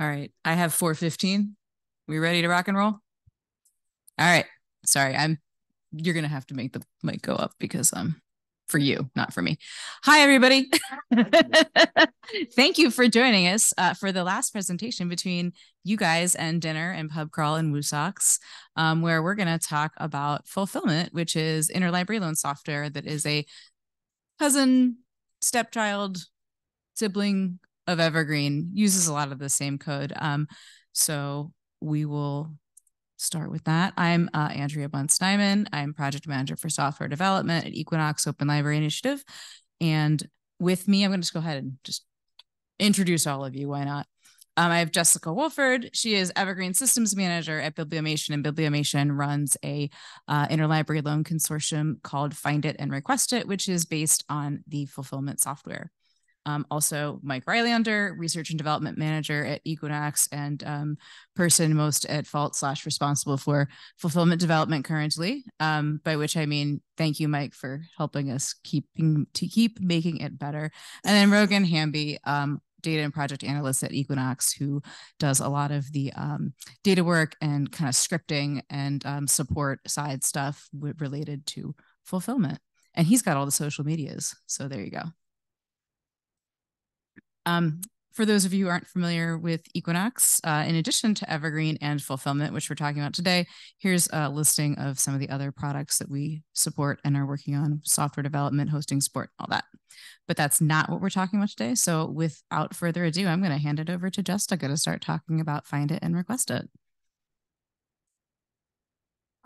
All right. I have 415. We ready to rock and roll? All right. Sorry, I'm you're gonna have to make the mic go up because um for you, not for me. Hi, everybody. Thank you for joining us uh, for the last presentation between you guys and dinner and pub crawl and WooSox, um, where we're going to talk about fulfillment, which is interlibrary loan software that is a cousin, stepchild, sibling of Evergreen, uses a lot of the same code. Um, so we will start with that. I'm uh, Andrea Buntz Neiman. I'm project manager for software development at Equinox Open Library Initiative. And with me, I'm going to just go ahead and just introduce all of you. Why not? Um, I have Jessica Wolford. She is Evergreen Systems Manager at Bibliomation, and Bibliomation runs a uh, interlibrary loan consortium called Find It and Request It, which is based on the fulfillment software. Um, also, Mike Rylander, Research and Development Manager at Equinox and um, person most at fault slash responsible for fulfillment development currently. Um, by which I mean, thank you, Mike, for helping us keeping to keep making it better. And then Rogan Hamby, um, data and project analyst at Equinox who does a lot of the um, data work and kind of scripting and um, support side stuff related to fulfillment. And he's got all the social medias. So there you go. Um, for those of you who aren't familiar with Equinox, uh, in addition to Evergreen and Fulfillment, which we're talking about today, here's a listing of some of the other products that we support and are working on software development, hosting support, all that. But that's not what we're talking about today. So without further ado, I'm going to hand it over to Jessica to start talking about Find It and Request It.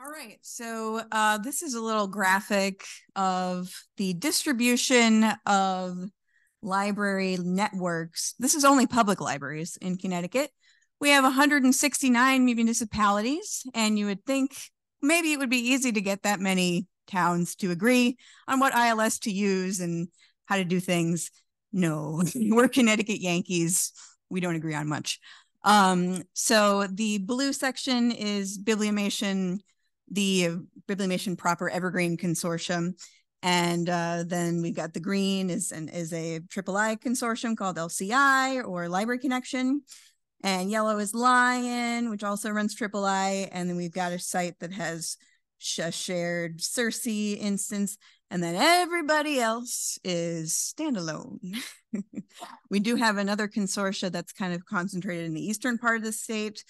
All right, so uh, this is a little graphic of the distribution of library networks. This is only public libraries in Connecticut. We have 169 municipalities, and you would think maybe it would be easy to get that many towns to agree on what ILS to use and how to do things. No, we're Connecticut Yankees. We don't agree on much. Um, so the blue section is Bibliomation, the Bibliomation proper Evergreen Consortium. And uh, then we've got the green is an is a triple I consortium called LCI or Library Connection. And yellow is Lion, which also runs triple I. And then we've got a site that has a shared Circe instance. And then everybody else is standalone. we do have another consortia that's kind of concentrated in the eastern part of the state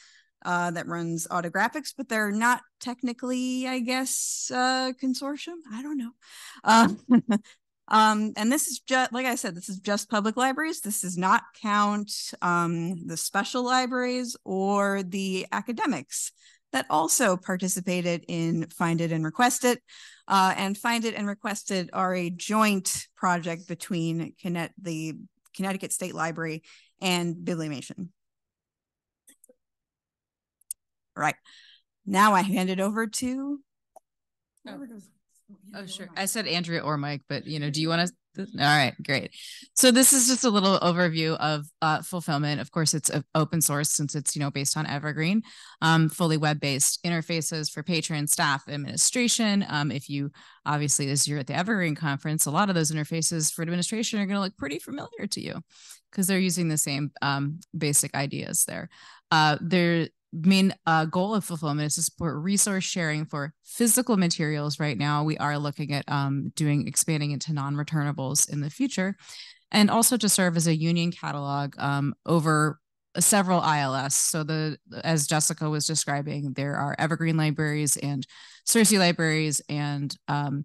uh, that runs autographics, but they're not technically, I guess, uh, consortium. I don't know. Uh, um, and this is just, like I said, this is just public libraries. This does not count um, the special libraries or the academics that also participated in Find It and Request It. Uh, and Find It and Request It are a joint project between the Connecticut State Library and Bibliomation. Right. Now I hand it over to. Oh. oh, sure. I said Andrea or Mike, but you know, do you want to? All right, great. So this is just a little overview of uh, fulfillment. Of course, it's open source since it's you know based on Evergreen, um, fully web-based interfaces for patron, staff, administration. Um, if you obviously, as you're at the Evergreen conference, a lot of those interfaces for administration are going to look pretty familiar to you because they're using the same um, basic ideas there. Uh, there main uh, goal of fulfillment is to support resource sharing for physical materials right now we are looking at um, doing expanding into non-returnables in the future and also to serve as a union catalog um, over several ILS. So the as Jessica was describing, there are evergreen libraries and Circe libraries and um,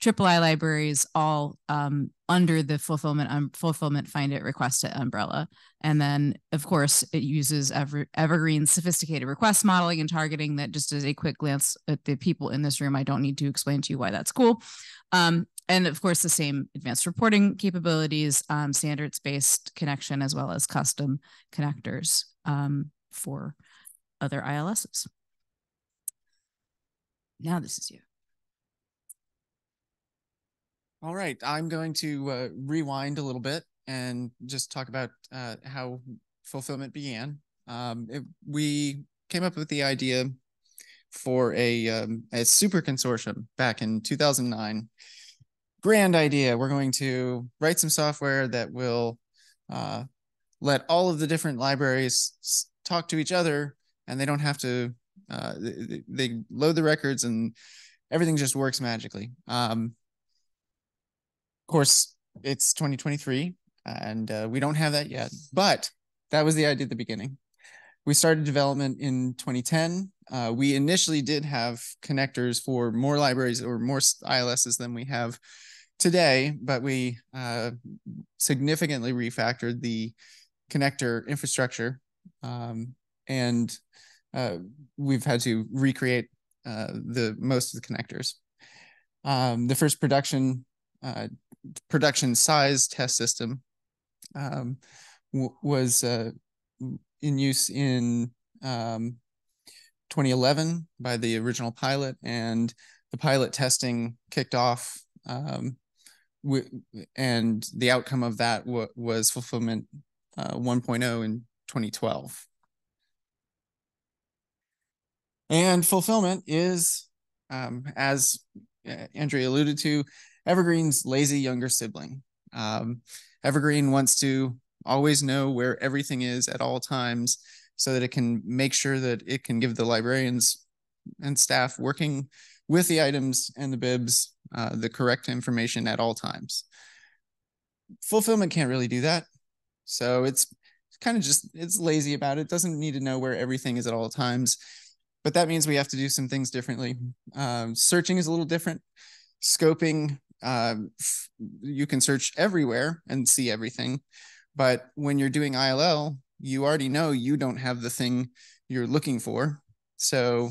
triple I libraries all um, under the fulfillment um, fulfillment find it request it umbrella. And then of course it uses Ever, Evergreen sophisticated request modeling and targeting that just as a quick glance at the people in this room, I don't need to explain to you why that's cool. Um, and of course the same advanced reporting capabilities, um, standards-based connection, as well as custom connectors um, for other ILSs. Now this is you. All right, I'm going to uh, rewind a little bit and just talk about uh, how fulfillment began. Um, it, we came up with the idea for a um, a super consortium back in 2009. Grand idea. We're going to write some software that will uh, let all of the different libraries talk to each other and they don't have to uh, they, they, load the records and everything just works magically um, course it's 2023 and uh, we don't have that yet but that was the idea at the beginning we started development in 2010 uh, we initially did have connectors for more libraries or more ils's than we have today but we uh, significantly refactored the connector infrastructure um, and uh, we've had to recreate uh, the most of the connectors. Um, the first production uh, production size test system um, was uh, in use in um, 2011 by the original pilot, and the pilot testing kicked off. Um, and the outcome of that was fulfillment uh, 1.0 in 2012. And fulfillment is, um, as uh, Andrea alluded to, Evergreen's lazy younger sibling. Um, Evergreen wants to always know where everything is at all times so that it can make sure that it can give the librarians and staff working with the items and the bibs uh, the correct information at all times. Fulfillment can't really do that. So it's kind of just, it's lazy about it. Doesn't need to know where everything is at all times but that means we have to do some things differently. Um, searching is a little different. Scoping, um, you can search everywhere and see everything. But when you're doing ILL, you already know you don't have the thing you're looking for. So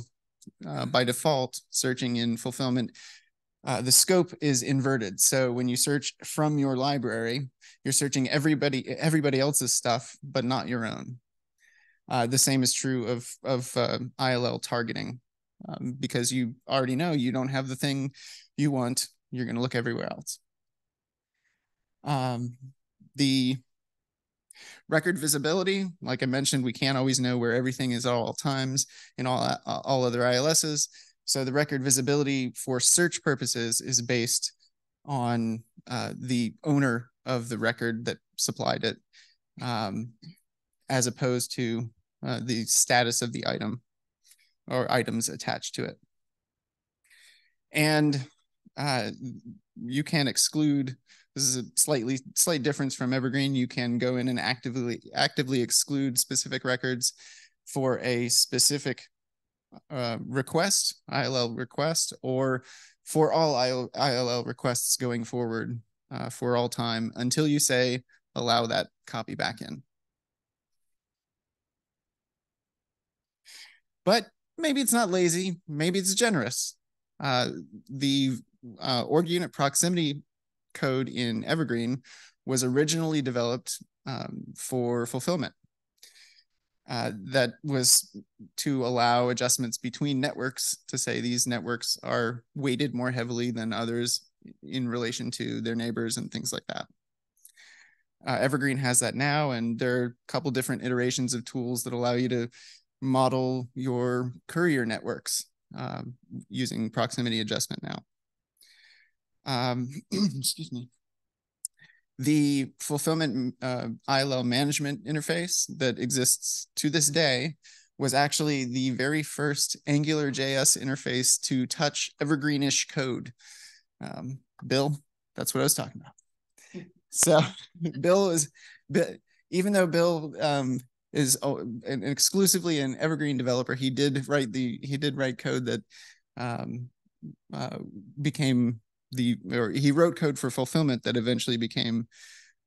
uh, by default, searching in fulfillment, uh, the scope is inverted. So when you search from your library, you're searching everybody everybody else's stuff, but not your own. Uh, the same is true of of uh, ILL targeting, um, because you already know you don't have the thing you want. You're going to look everywhere else. Um, the record visibility, like I mentioned, we can't always know where everything is at all times in all all other ILSs. So the record visibility for search purposes is based on uh, the owner of the record that supplied it, um, as opposed to uh, the status of the item or items attached to it. And uh, you can exclude, this is a slightly slight difference from Evergreen. You can go in and actively actively exclude specific records for a specific uh, request, ILL request, or for all ILL requests going forward uh, for all time until you say allow that copy back in. but maybe it's not lazy. Maybe it's generous. Uh, the uh, org unit proximity code in Evergreen was originally developed um, for fulfillment. Uh, that was to allow adjustments between networks to say these networks are weighted more heavily than others in relation to their neighbors and things like that. Uh, Evergreen has that now, and there are a couple different iterations of tools that allow you to model your courier networks um, using proximity adjustment now. Um, excuse me. The fulfillment uh, ILL management interface that exists to this day was actually the very first Angular JS interface to touch evergreenish code. Um, Bill, that's what I was talking about. So Bill is, even though Bill um, is oh, an exclusively an evergreen developer. He did write the he did write code that um, uh, became the or he wrote code for fulfillment that eventually became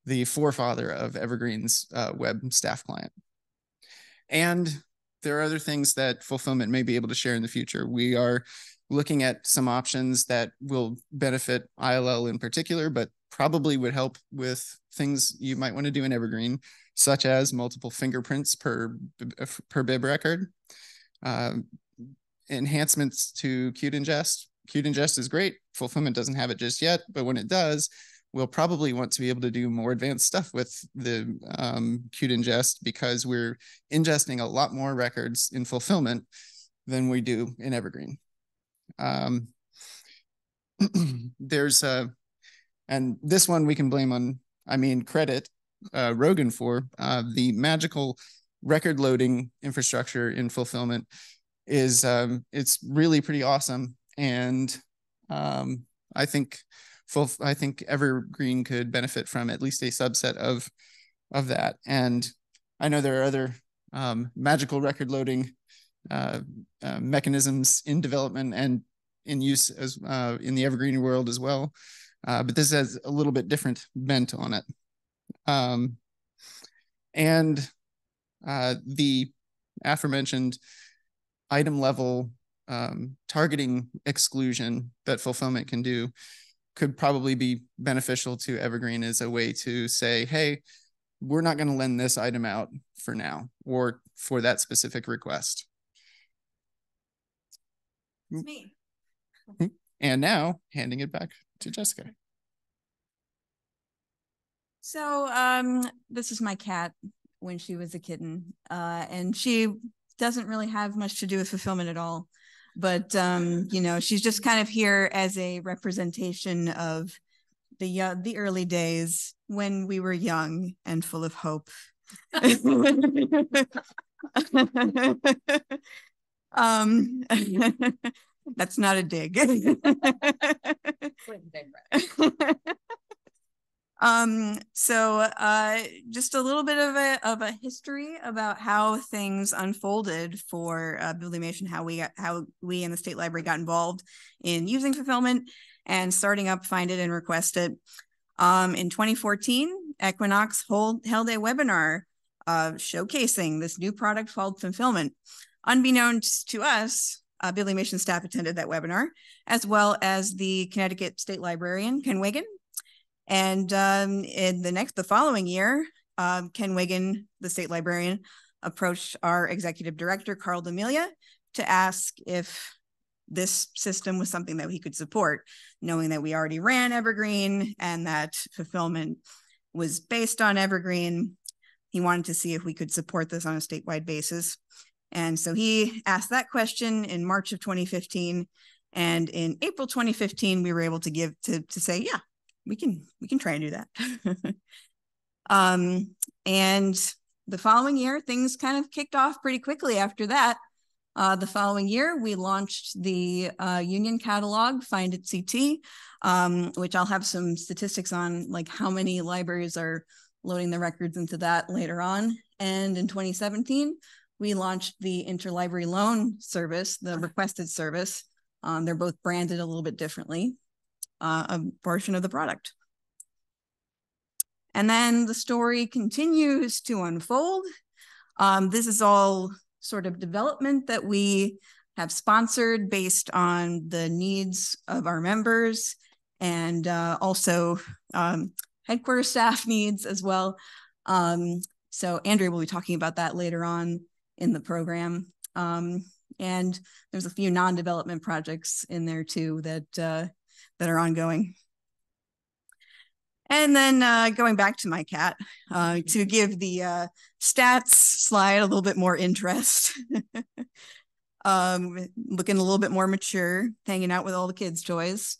the forefather of Evergreen's uh, web staff client. And there are other things that fulfillment may be able to share in the future. We are looking at some options that will benefit ILL in particular, but probably would help with things you might want to do in Evergreen, such as multiple fingerprints per, per bib record, uh, enhancements to queued ingest. Qt ingest is great. Fulfillment doesn't have it just yet, but when it does, we'll probably want to be able to do more advanced stuff with the um, queued ingest because we're ingesting a lot more records in fulfillment than we do in Evergreen. Um, there's a, and this one we can blame on, I mean, credit uh, Rogan for. Uh, the magical record loading infrastructure in fulfillment is um, it's really pretty awesome, and um, I think full I think Evergreen could benefit from at least a subset of of that. And I know there are other um, magical record loading uh, uh, mechanisms in development and in use as uh, in the Evergreen world as well. Uh, but this has a little bit different bent on it. Um, and uh, the aforementioned item level um, targeting exclusion that fulfillment can do could probably be beneficial to Evergreen as a way to say, hey, we're not going to lend this item out for now or for that specific request. It's me. And now handing it back to Jessica. So um, this is my cat when she was a kitten, uh, and she doesn't really have much to do with fulfillment at all. But um, you know, she's just kind of here as a representation of the the early days when we were young and full of hope. um, that's not a dig. Um, so uh, just a little bit of a of a history about how things unfolded for uh, Bibliomation, how we got, how we in the state library got involved in using fulfillment and starting up Find It and Request It. Um, in 2014, Equinox hold, held a webinar uh, showcasing this new product called Fulfillment. Unbeknownst to us, uh, Bibliomation staff attended that webinar, as well as the Connecticut State Librarian, Ken Wiggin, and um, in the next, the following year, um, Ken Wiggin, the state librarian, approached our executive director, Carl DeMilia, to ask if this system was something that he could support, knowing that we already ran Evergreen and that fulfillment was based on Evergreen. He wanted to see if we could support this on a statewide basis. And so he asked that question in March of 2015. And in April 2015, we were able to give to, to say, yeah, we can we can try and do that. um, and the following year, things kind of kicked off pretty quickly after that. Uh, the following year, we launched the uh, Union Catalog, Find It CT, um, which I'll have some statistics on, like how many libraries are loading the records into that later on. And in 2017, we launched the Interlibrary Loan Service, the Request It service. Um, they're both branded a little bit differently uh, a portion of the product. And then the story continues to unfold. Um, this is all sort of development that we have sponsored based on the needs of our members and uh, also um, headquarters staff needs as well. Um, so Andrea will be talking about that later on in the program. Um, and there's a few non-development projects in there too that uh, that are ongoing. And then uh, going back to my cat uh, to give the uh, stats slide a little bit more interest. um, looking a little bit more mature, hanging out with all the kids' toys.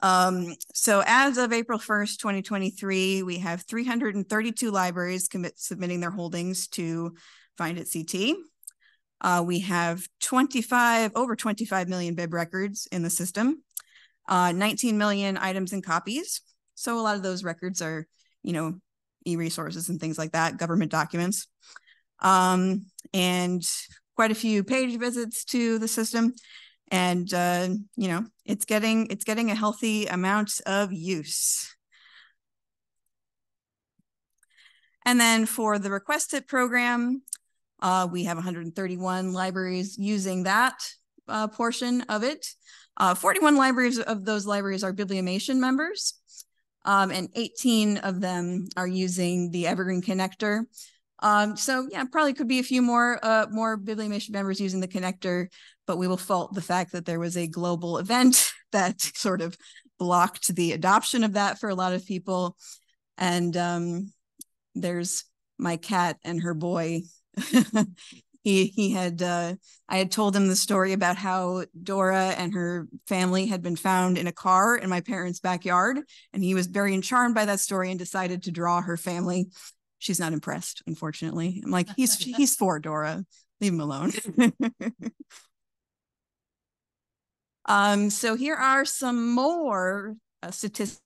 Um, so as of April 1st, 2023, we have 332 libraries commit submitting their holdings to Find It CT. Uh, we have 25, over 25 million bib records in the system uh, 19 million items and copies. So a lot of those records are, you know, e-resources and things like that, government documents. Um, and quite a few page visits to the system. And uh, you know, it's getting it's getting a healthy amount of use. And then for the Request It program, uh, we have 131 libraries using that uh, portion of it. Uh, 41 libraries of those libraries are Bibliomation members, um, and 18 of them are using the Evergreen connector. Um, so yeah, probably could be a few more uh, more Bibliomation members using the connector, but we will fault the fact that there was a global event that sort of blocked the adoption of that for a lot of people. And um, there's my cat and her boy he he had uh, I had told him the story about how Dora and her family had been found in a car in my parents' backyard, and he was very charmed by that story and decided to draw her family she's not impressed, unfortunately. I'm like, he's he's four, Dora. Leave him alone. um, so here are some more uh, statistics.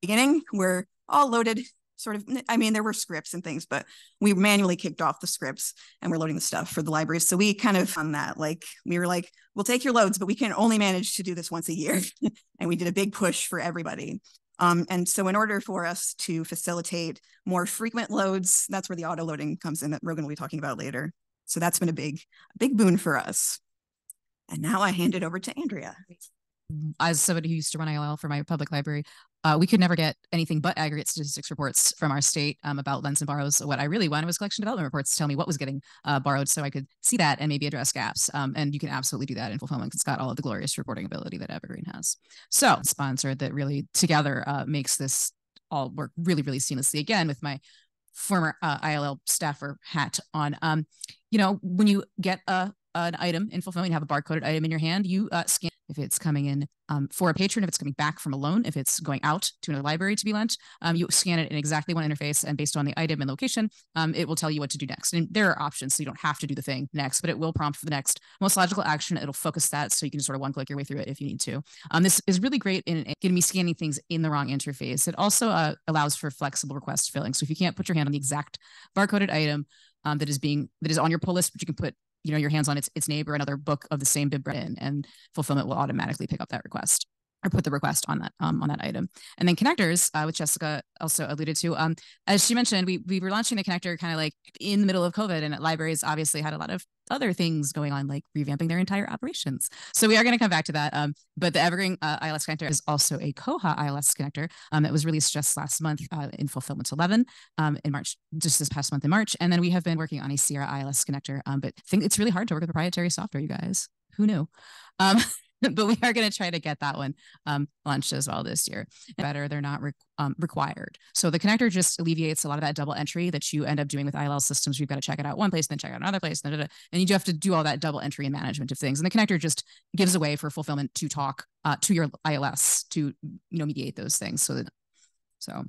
Beginning we're all loaded sort of i mean there were scripts and things but we manually kicked off the scripts and we're loading the stuff for the libraries so we kind of on that. Like we were like we'll take your loads but we can only manage to do this once a year. And we did a big push for everybody. Um, and so in order for us to facilitate more frequent loads that's where the auto loading comes in that rogan will be talking about later. So that's been a big big boon for us. And now i hand it over to andrea as somebody who used to run ILL for my public library, uh, we could never get anything but aggregate statistics reports from our state um, about lends and borrows. What I really wanted was collection development reports to tell me what was getting uh, borrowed so I could see that and maybe address gaps. Um, and you can absolutely do that in fulfillment because it's got all of the glorious reporting ability that Evergreen has. So sponsor that really together uh, makes this all work really, really seamlessly. Again, with my former uh, ILL staffer hat on. Um, you know, when you get a an item in fulfillment, you have a barcoded item in your hand, you uh, scan if it's coming in um, for a patron, if it's coming back from a loan, if it's going out to another library to be lent, um, you scan it in exactly one interface, and based on the item and location, um, it will tell you what to do next. And there are options, so you don't have to do the thing next, but it will prompt for the next most logical action. It'll focus that, so you can sort of one click your way through it if you need to. Um, this is really great in getting me scanning things in the wrong interface. It also uh, allows for flexible request filling. So if you can't put your hand on the exact barcoded item, um, that is being that is on your pull list, but you can put you know your hands on its its neighbor another book of the same bib in, and fulfillment will automatically pick up that request or put the request on that um, on that item. And then connectors, uh, which Jessica also alluded to. Um, as she mentioned, we we were launching the connector kind of like in the middle of COVID, and libraries obviously had a lot of other things going on, like revamping their entire operations. So we are going to come back to that. Um, but the Evergreen uh, ILS connector is also a Koha ILS connector um, that was released just last month uh, in Fulfillment 11 um, in March, just this past month in March. And then we have been working on a Sierra ILS connector. Um, but think it's really hard to work with proprietary software, you guys. Who knew? But we are going to try to get that one um, launched as well this year. Better, they're not re- um, required. So the connector just alleviates a lot of that double entry that you end up doing with ILL systems. You've got to check it out one place, then check out another place, da, da, da, and you do have to do all that double entry and management of things. And the connector just gives a way for fulfillment to talk uh, to your ILS to you know mediate those things. So that, so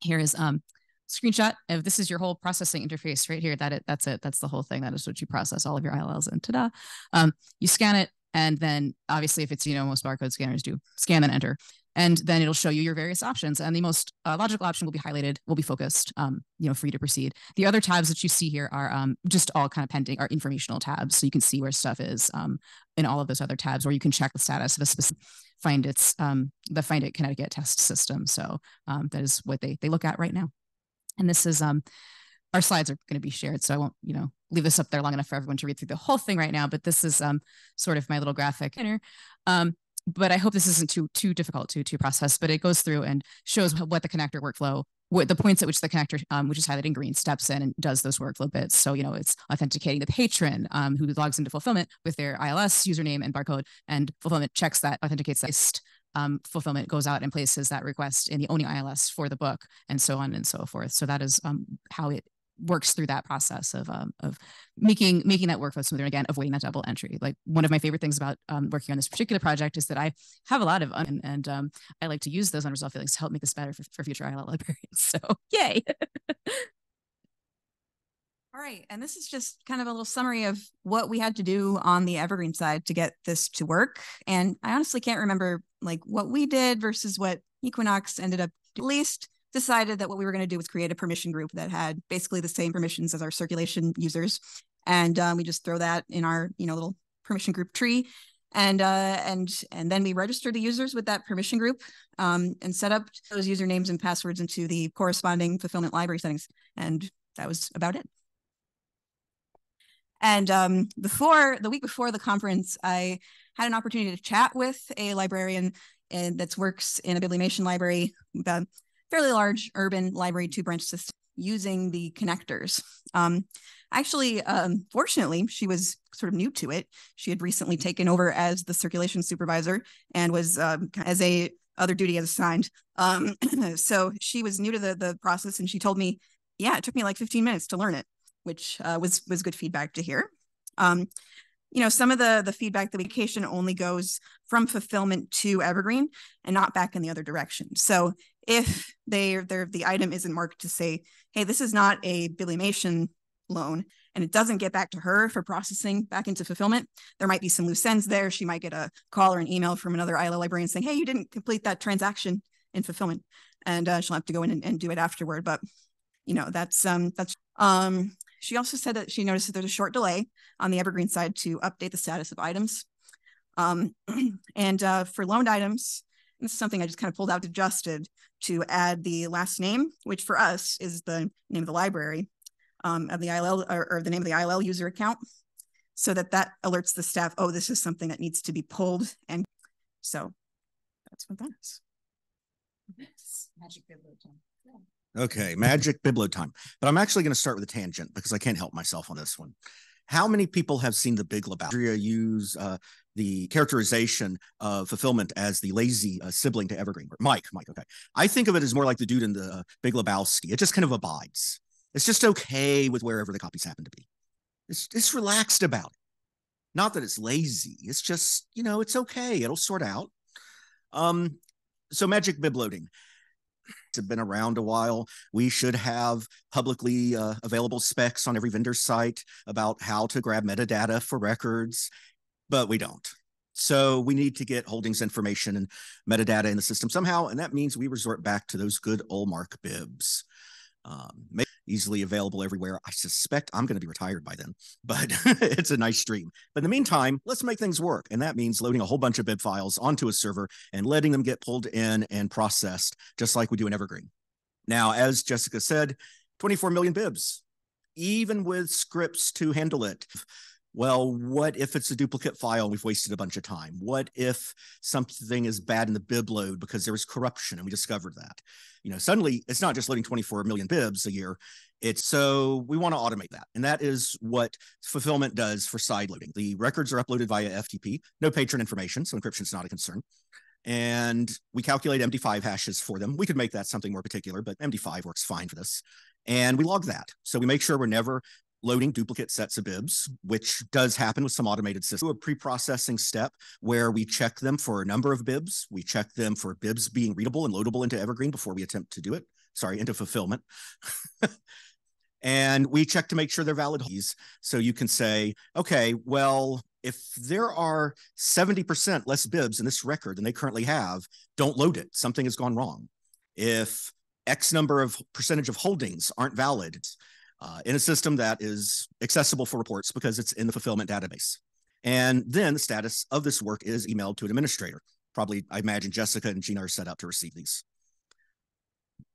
here is um screenshot of this is your whole processing interface right here. That it that's it. That's the whole thing. That is what you process all of your ILLs in. Ta-da! Um, you scan it, and then obviously if it's, you know, most barcode scanners do scan and enter. And then it'll show you your various options. And the most uh, logical option will be highlighted, will be focused, um, you know, for you to proceed. The other tabs that you see here are um, just all kind of pending, are informational tabs. So you can see where stuff is um, in all of those other tabs, or you can check the status of a specific find its um, the find it Connecticut test system. So um, that is what they they look at right now. And this is um, our slides are going to be shared, so I won't, you know, leave this up there long enough for everyone to read through the whole thing right now. But this is um, sort of my little graphic. Um, but I hope this isn't too too difficult to to process. But it goes through and shows what the connector workflow, what the points at which the connector, um, which is highlighted in green, steps in and does those workflow bits. So you know it's authenticating the patron um, who logs into fulfillment with their ILS username and barcode, and fulfillment checks that authenticates that. Um, fulfillment goes out and places that request in the owning ILS for the book, and so on and so forth. So that is um, how it works through that process of um, of making making that workflow smoother. Again, avoiding that double entry. Like one of my favorite things about um, working on this particular project is that I have a lot of un- and um, I like to use those unresolved feelings to help make this better for, for future ILL librarians. So yay. All right, and this is just kind of a little summary of what we had to do on the Evergreen side to get this to work. And I honestly can't remember like what we did versus what Equinox ended up at least decided that what we were going to do was create a permission group that had basically the same permissions as our circulation users. And um, we just throw that in our, you know, little permission group tree. And uh, and and then we register the users with that permission group um, and set up those usernames and passwords into the corresponding fulfillment library settings. And that was about it. And um, before the week before the conference, I had an opportunity to chat with a librarian and that works in a Bibliomation library, fairly large urban library two branch system using the connectors. Um, actually, um, fortunately, she was sort of new to it. She had recently taken over as the circulation supervisor and was um, as a other duty as assigned. Um, so she was new to the the process, and she told me, "Yeah, it took me like 15 minutes to learn it," which uh, was was good feedback to hear. Um, you know, some of the the feedback, the vacation only goes from fulfillment to Evergreen and not back in the other direction. So if they they the item isn't marked to say, hey, this is not a Bibliomation loan, and it doesn't get back to her for processing back into fulfillment, there might be some loose ends there. She might get a call or an email from another ILL librarian saying, hey, you didn't complete that transaction in fulfillment, and uh, she'll have to go in and, and do it afterward. But you know, that's um that's um she also said that she noticed that there's a short delay on the Evergreen side to update the status of items. Um, and uh, for loaned items, this is something I just kind of pulled out adjusted to add the last name, which for us is the name of the library um, of the ILL or, or the name of the ILL user account so that that alerts the staff, oh, this is something that needs to be pulled. And so that's what that is. Magic Okay, magic biblo time. But I'm actually going to start with a tangent because I can't help myself on this one. How many people have seen the Big Lebowski use uh, the characterization of fulfillment as the lazy uh, sibling to Evergreen? Mike, Mike, okay. I think of it as more like the dude in the uh, Big Lebowski. It just kind of abides. It's just okay with wherever the copies happen to be. It's, it's relaxed about it. Not that it's lazy. It's just, you know, it's okay. It'll sort out. Um, so magic bib loading have been around a while. We should have publicly uh, available specs on every vendor site about how to grab metadata for records, but we don't. So we need to get holdings information and metadata in the system somehow, and that means we resort back to those good old MARC bibs. Um, easily available everywhere. I suspect I'm going to be retired by then, but it's a nice stream. But in the meantime, let's make things work. And that means loading a whole bunch of bib files onto a server and letting them get pulled in and processed, just like we do in Evergreen. Now, as Jessica said, 24 million bibs, even with scripts to handle it well, what if it's a duplicate file and we've wasted a bunch of time? What if something is bad in the bib load because there was corruption and we discovered that? You know, suddenly it's not just loading 24 million bibs a year. It's so we want to automate that. And that is what fulfillment does for side loading. The records are uploaded via FTP, no patron information, so encryption is not a concern. And we calculate MD5 hashes for them. We could make that something more particular, but MD5 works fine for this and we log that. So we make sure we're never loading duplicate sets of bibs, which does happen with some automated systems. A pre-processing step where we check them for a number of bibs. We check them for bibs being readable and loadable into Evergreen before we attempt to do it. Sorry, into fulfillment. and we check to make sure they're valid. So you can say, okay, well, if there are 70% less bibs in this record than they currently have, don't load it. Something has gone wrong. If X number of percentage of holdings aren't valid, uh, in a system that is accessible for reports because it's in the fulfillment database. And then the status of this work is emailed to an administrator. Probably, I imagine Jessica and Gina are set up to receive these.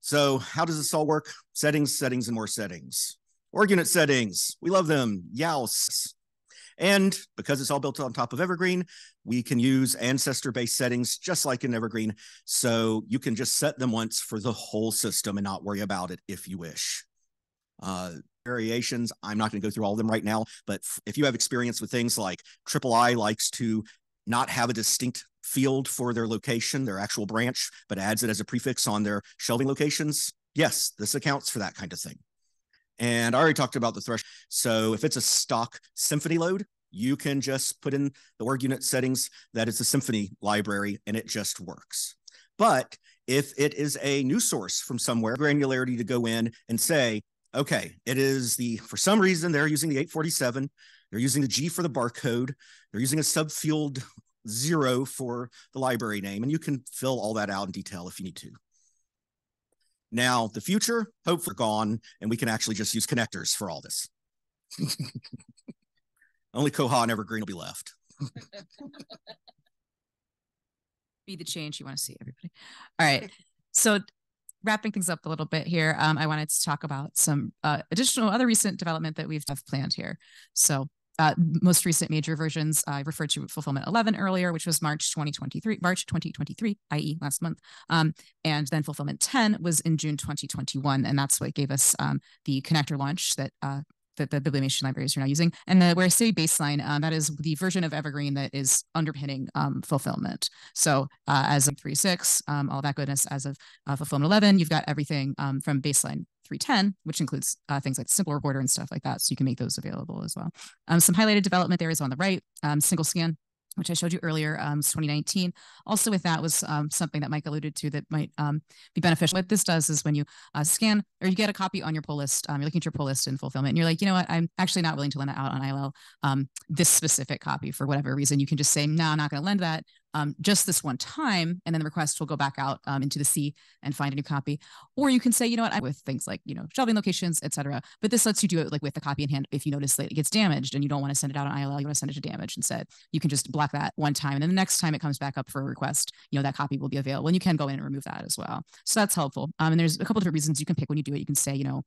So how does this all work? Settings, settings, and more settings. Org unit settings, we love them. YAOUS. And because it's all built on top of Evergreen, we can use ancestor-based settings just like in Evergreen. So you can just set them once for the whole system and not worry about it if you wish. Uh, variations, I'm not going to go through all of them right now, but if you have experience with things like Triple I likes to not have a distinct field for their location, their actual branch, but adds it as a prefix on their shelving locations, yes, this accounts for that kind of thing. And I already talked about the threshold. So if it's a stock symphony load, you can just put in the org unit settings that it's a symphony library and it just works. But if it is a new source from somewhere, granularity to go in and say, okay, it is the, for some reason, they're using the 847, they're using the G for the barcode, they're using a subfield zero for the library name, and you can fill all that out in detail if you need to. Now, the future, hopefully gone, and we can actually just use connectors for all this. Only Koha and Evergreen will be left. be the change you want to see, everybody. All right. So wrapping things up a little bit here, um, I wanted to talk about some uh, additional other recent development that we've have planned here. So uh, most recent major versions, I referred to fulfillment 11 earlier, which was March 2023, March 2023, i.e. last month. Um, and then fulfillment 10 was in June 2021. And that's what gave us um, the connector launch that uh, that the Bibliomation libraries are now using. And the where I say baseline, um, that is the version of Evergreen that is underpinning um, fulfillment. So uh, as of 3.6, um, all that goodness, as of uh, fulfillment 11, you've got everything um, from baseline 310, which includes uh, things like simple reporter and stuff like that. So you can make those available as well. Um, some highlighted development there is on the right, um, single scan which I showed you earlier, um, 2019. Also with that was um, something that Mike alluded to that might um, be beneficial. What this does is when you uh, scan or you get a copy on your pull list, um, you're looking at your pull list in fulfillment and you're like, you know what, I'm actually not willing to lend that out on ILL, um, this specific copy for whatever reason. You can just say, no, I'm not going to lend that um, just this one time, and then the request will go back out um, into the sea and find a new copy. Or you can say, you know what, I with things like you know shelving locations, etc. But this lets you do it like with the copy in hand. If you notice that it gets damaged and you don't want to send it out on ILL, you want to send it to damage instead. You can just block that one time, and then the next time it comes back up for a request, you know that copy will be available, and you can go in and remove that as well. So that's helpful. Um, and there's a couple different reasons you can pick when you do it. You can say, you know,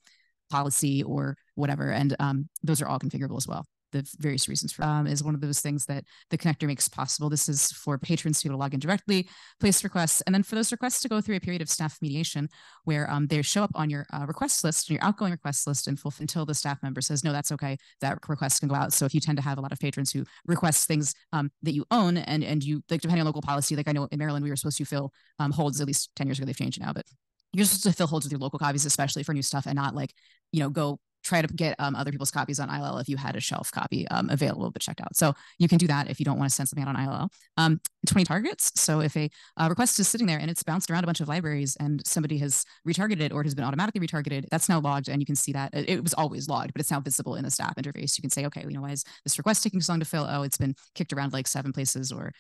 policy or whatever, and um, those are all configurable as well the various reasons for um, is one of those things that the connector makes possible. This is for patrons to be able to log in directly, place requests, and then for those requests to go through a period of staff mediation where um, they show up on your uh, request list, and your outgoing request list, and until the staff member says, no, that's okay, that request can go out. So if you tend to have a lot of patrons who request things um, that you own and and you like depending on local policy, like I know in Maryland we were supposed to fill um, holds at least 10 years ago, they've changed now, but you're supposed to fill holds with your local copies, especially for new stuff, and not like, you know, go try to get um, other people's copies on ILL if you had a shelf copy um, available but checked out. So you can do that if you don't want to send something out on ILL. Um, 20 targets. So if a uh, request is sitting there and it's bounced around a bunch of libraries and somebody has retargeted it or it has been automatically retargeted, that's now logged and you can see that it, it was always logged, but it's now visible in the staff interface. You can say, okay, you know, why is this request taking so long to fill? Oh, it's been kicked around like seven places or,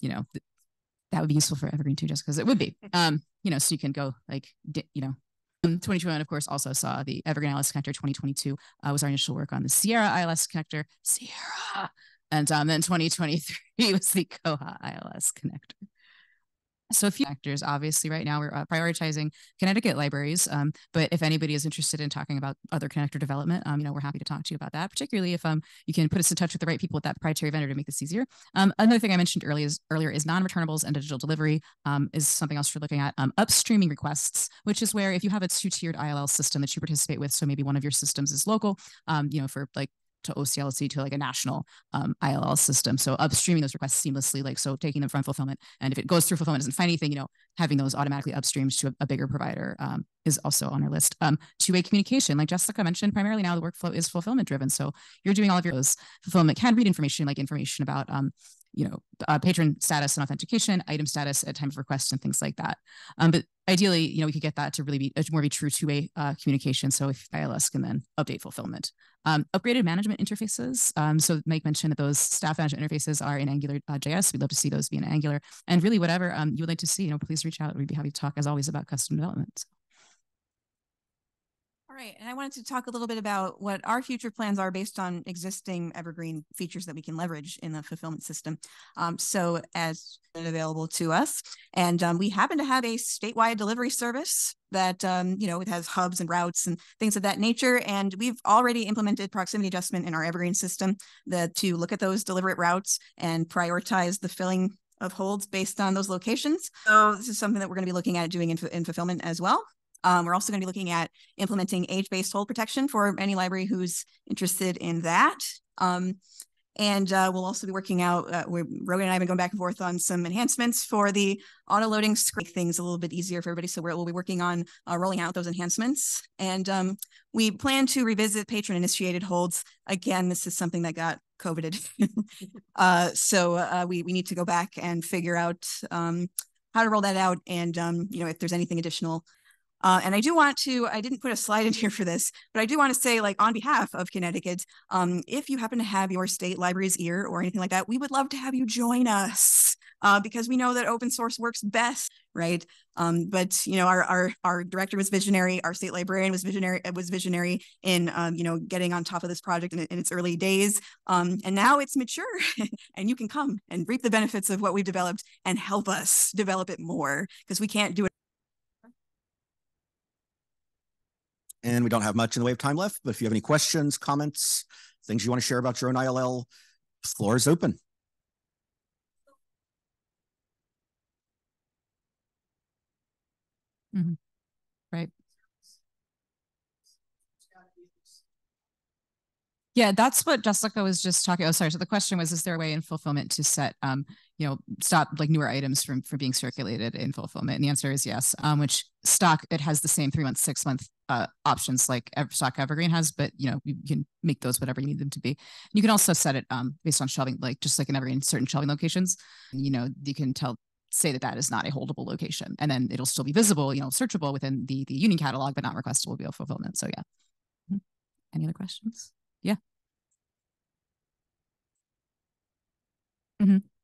you know, that would be useful for Evergreen too, just because it would be. Um, you know, so you can go like, you know, 2021, of course, also saw the Evergreen ILS connector. 2022 uh, was our initial work on the Sierra ILS connector. Sierra. And um, then 2023 was the Koha ILS connector. So a few factors, obviously right now we're uh, prioritizing Connecticut libraries. Um, but if anybody is interested in talking about other connector development, um, you know, we're happy to talk to you about that, particularly if um, you can put us in touch with the right people at that proprietary vendor to make this easier. Um, another thing I mentioned earlier is, earlier is non-returnables and digital delivery um, is something else we're looking at. Um, upstreaming requests, which is where if you have a two-tiered ILL system that you participate with, so maybe one of your systems is local, you know, for like to OCLC to like a national um, ILL system. So upstreaming those requests seamlessly, like so taking them from fulfillment. And if it goes through fulfillment, doesn't find anything, you know, having those automatically upstreamed to a, a bigger provider um, is also on our list. Um, two-way communication, like Jessica mentioned, primarily now the workflow is fulfillment driven. So you're doing all of your those fulfillment can read information like information about um, you know, uh, patron status and authentication, item status at time of request and things like that. Um, but ideally, you know, we could get that to really be a more be true two-way uh, communication. So if ILS can then update fulfillment. Um, upgraded management interfaces. Um, so Mike mentioned that those staff management interfaces are in Angular uh, JS. We'd love to see those be in Angular and really whatever um, you would like to see, you know, please reach out. We'd be happy to talk as always about custom development. Right. And I wanted to talk a little bit about what our future plans are based on existing evergreen features that we can leverage in the fulfillment system. Um, so as available to us. And um, we happen to have a statewide delivery service that, um, you know, it has hubs and routes and things of that nature. And we've already implemented proximity adjustment in our evergreen system that to look at those deliberate routes and prioritize the filling of holds based on those locations. So this is something that we're going to be looking at doing in, in fulfillment as well. Um, we're also going to be looking at implementing age-based hold protection for any library who's interested in that. Um, and uh, we'll also be working out, uh, Rogan and I have been going back and forth on some enhancements for the auto loading screen, things a little bit easier for everybody. So we'll be working on uh, rolling out those enhancements. And um, we plan to revisit patron initiated holds. Again, this is something that got COVIDed. uh, so uh, we, we need to go back and figure out um, how to roll that out. And, um, you know, if there's anything additional uh, and I do want to, I didn't put a slide in here for this, but I do want to say, like, on behalf of Connecticut, um, if you happen to have your state library's ear or anything like that, we would love to have you join us uh, because we know that open source works best, right? Um, but you know, our our our director was visionary, our state librarian was visionary, was visionary in um, you know getting on top of this project in, in its early days, um, and now it's mature, and you can come and reap the benefits of what we've developed and help us develop it more because we can't do it And we don't have much in the way of time left, but if you have any questions, comments, things you want to share about your own ILL, floor is open. Mm -hmm. Right. Yeah, that's what Jessica was just talking. Oh, sorry. So the question was, is there a way in fulfillment to set, um, you know, stop like newer items from from being circulated in fulfillment? And the answer is yes. Um, which stock it has the same three month, six month uh, options like stock evergreen has, but you know you can make those whatever you need them to be. You can also set it um based on shelving, like just like in evergreen certain shelving locations. You know, you can tell say that that is not a holdable location, and then it'll still be visible, you know, searchable within the the union catalog, but not requestable via fulfillment. So yeah. Mm-hmm. Any other questions? Yeah. Mm-hmm. Hmm.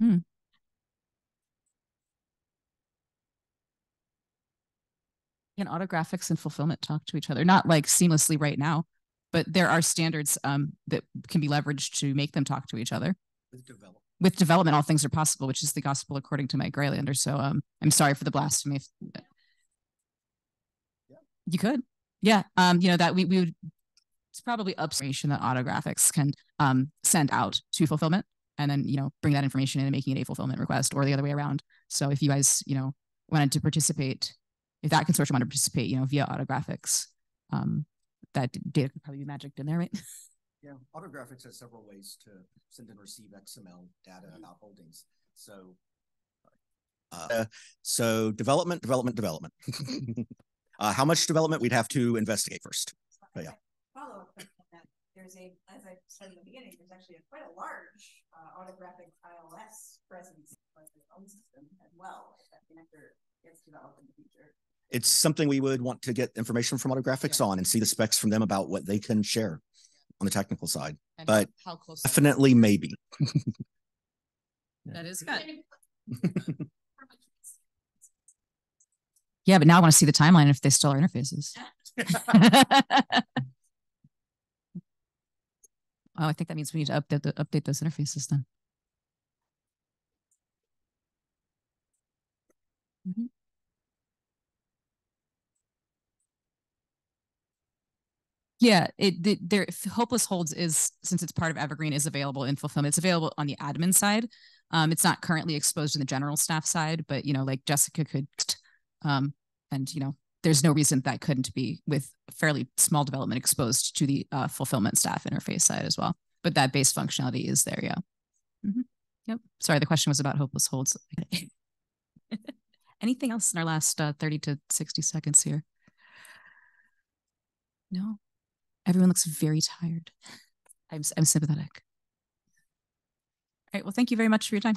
Can autographics and fulfillment talk to each other? Not like seamlessly right now, but there are standards um, that can be leveraged to make them talk to each other. With development. With development, all things are possible, which is the gospel according to Mike Rylander. So um, I'm sorry for the blasphemy. Yeah. You could. Yeah. Um, you know, that we, we would it's probably upstream that autographics can um, send out to fulfillment and then you know bring that information in and making it a fulfillment request or the other way around. So if you guys you know wanted to participate if that consortium wanted to participate you know via autographics um, that data could probably be magicked in there right? Yeah autographics has several ways to send and receive xml data about holdings. So uh, so development development development. Uh, how much development we'd have to investigate first. But yeah. Follow-up that, there's a, as I said in the beginning, there's actually a, quite a large uh, autographic ILS presence like the own system as well. If that connector gets developed in the future. It's something we would want to get information from autographics yeah. on and see the specs from them about what they can share on the technical side. And but how close definitely maybe. that is good. yeah, but now I want to see the timeline if they still are interfaces. Oh, I think that means we need to update the, update those interfaces then. Mm -hmm. Yeah, it, the, there hopeless holds is since it's part of Evergreen is available in fulfillment. It's available on the admin side. Um, it's not currently exposed in the general staff side, but you know, like Jessica could, um, and you know, there's no reason that couldn't be with fairly small development exposed to the uh, fulfillment staff interface side as well. But that base functionality is there, yeah. Mm-hmm. Yep. Sorry, the question was about hopeless holds. Anything else in our last uh, 30 to 60 seconds here? No. Everyone looks very tired. I'm, I'm sympathetic. All right. Well, thank you very much for your time.